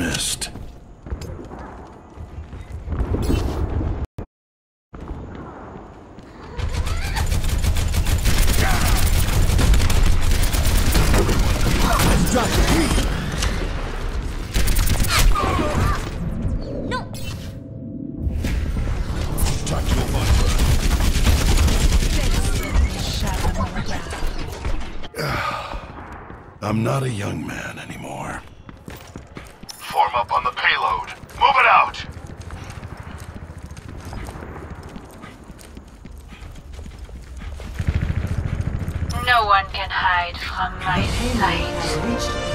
dismissed. I'm not a young man anymore. Form up on the payload. Move it out! No one can hide from my sight.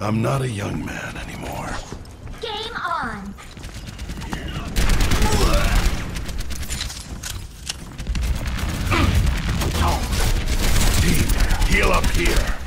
I'm not a young man anymore. Game on. Team, heal up here.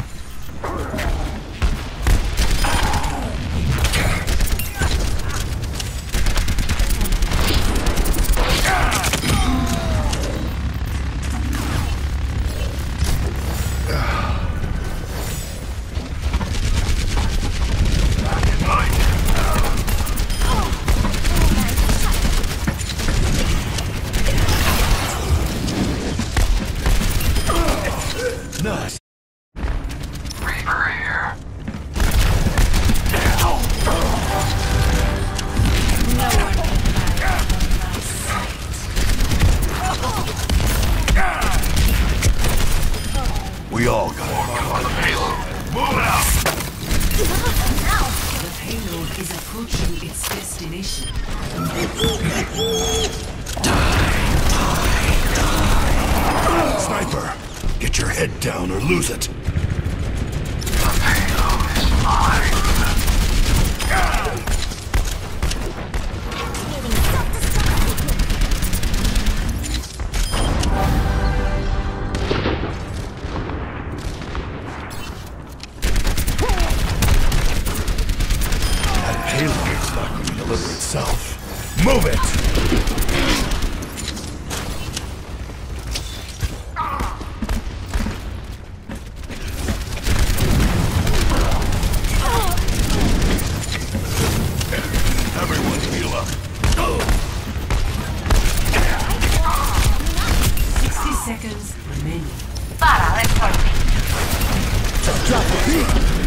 Destination. it. Sniper, get your head down or lose it. Deliver itself. Move it! Everyone heal up. 60 seconds remaining. Para de por mí. Drop the beat!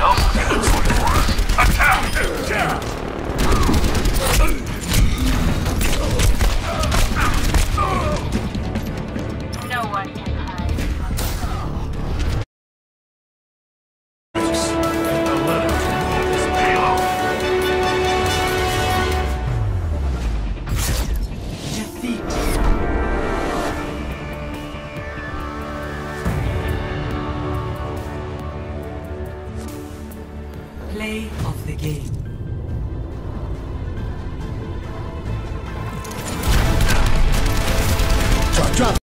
No one else Play of the game.